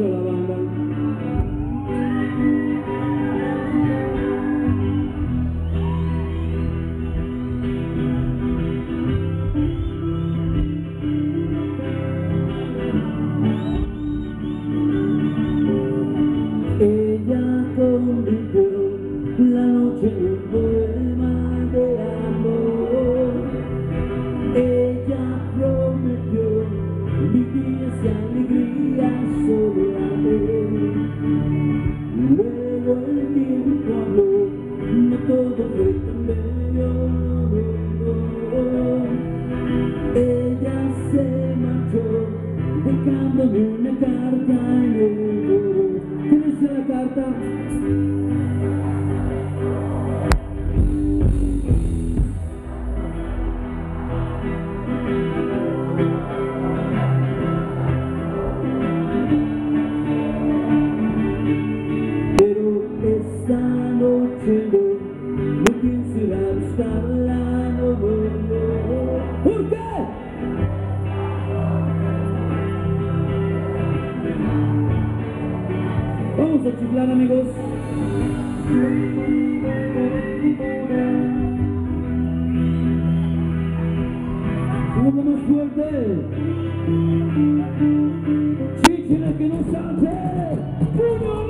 对吧 cantando una carta en el muro. ¿Tienes la carta? Vamos a chiflar, amigos. Uno más fuerte. Chichines que no salte. Uno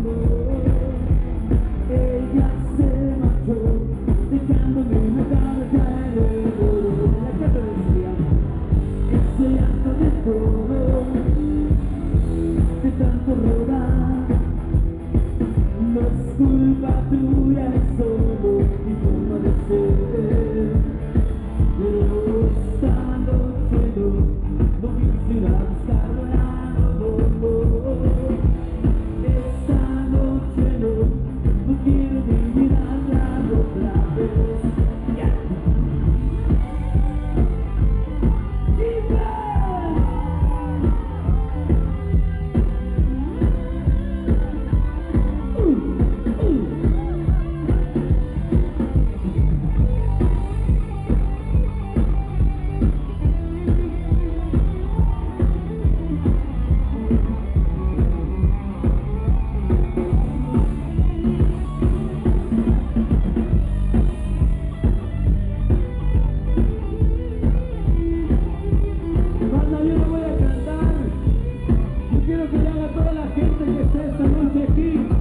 quiero que le haga toda la gente que esté esta noche aquí.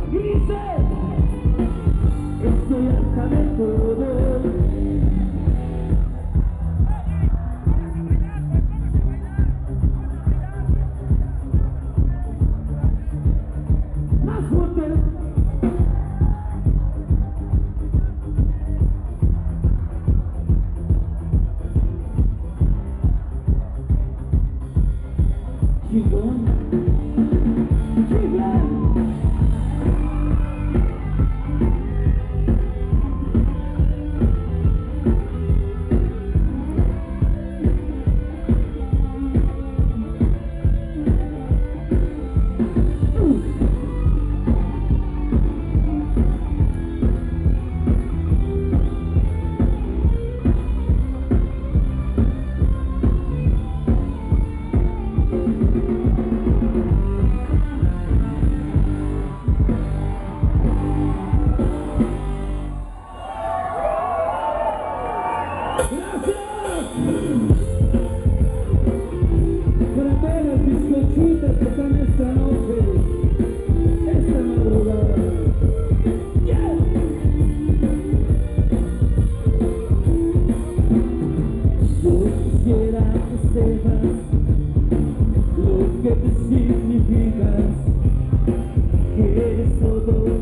For the way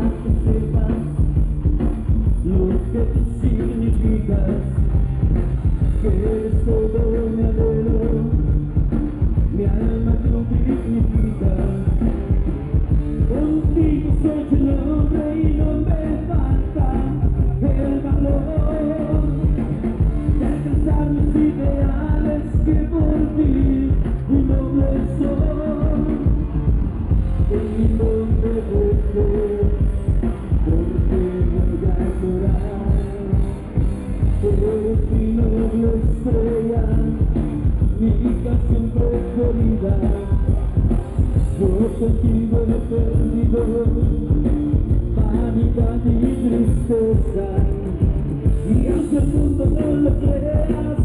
Thank you. y tristeza y hace el mundo no lo creas